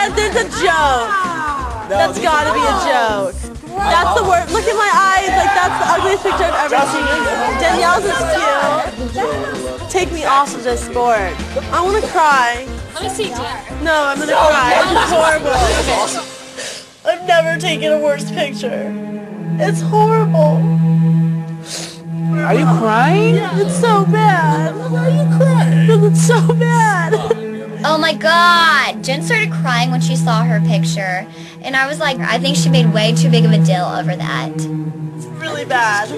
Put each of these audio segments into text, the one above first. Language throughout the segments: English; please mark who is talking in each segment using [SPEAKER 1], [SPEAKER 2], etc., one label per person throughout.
[SPEAKER 1] that there's a joke. That's gotta be a joke. That's the word. Look at my eyes. Like that's the ugliest picture I've ever seen. Daniele's is cute. Take me off of this board. I want to cry.
[SPEAKER 2] Let me see, Jen.
[SPEAKER 1] No, I'm gonna cry. It's horrible. I've never taken a worse picture. It's horrible.
[SPEAKER 3] Are you crying?
[SPEAKER 1] It's so bad. Why are you crying? Because it's so bad.
[SPEAKER 4] Oh my god! Jen started crying when she saw her picture. And I was like, I think she made way too big of a deal over that.
[SPEAKER 1] It's really bad.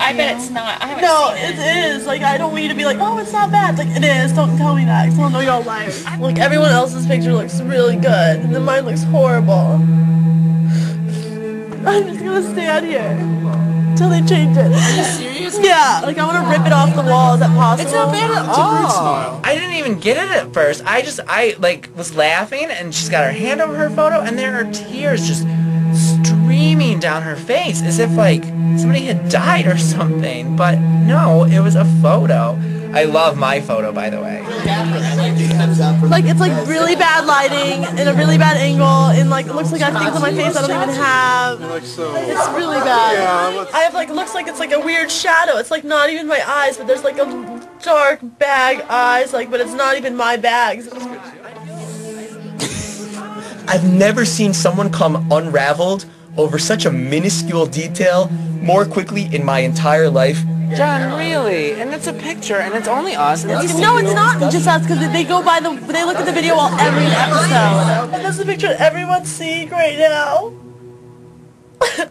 [SPEAKER 2] I bet it's not. I haven't
[SPEAKER 1] No,
[SPEAKER 2] seen
[SPEAKER 1] it is. Like, I don't want you to be like, oh, it's not bad. Like, it is. Don't tell me that. I'll know you're all liars. Like, everyone else's picture looks really good. And then mine looks horrible. I'm just gonna stand here until they change it. Are you serious? Yeah. Like, I want to rip it off the wall. Is that possible?
[SPEAKER 3] It's not bad at all. I didn't even get it at first. I just, I like was laughing, and she's got her hand over her photo, and there are tears just streaming down her face, as if like somebody had died or something. But no, it was a photo. I love my photo, by the way.
[SPEAKER 1] Like, it's like really bad lighting and a really bad angle. And like, it looks like I have things on my face I don't even have. It's really bad. I have like, looks like it's like a weird shadow. It's like not even my eyes, but there's like a dark bag eyes, like, but it's not even my bags.
[SPEAKER 5] I've never seen someone come unraveled over such a minuscule detail more quickly in my entire life.
[SPEAKER 3] John, really? And it's a picture, and it's only us. And it's
[SPEAKER 1] No, it's not just us because they go by the, they look at the video while every episode. And this is a picture of everyone seeing right now.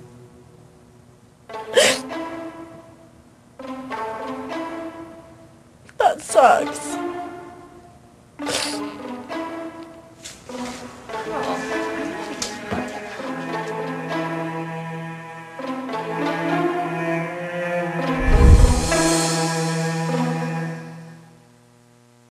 [SPEAKER 1] that sucks.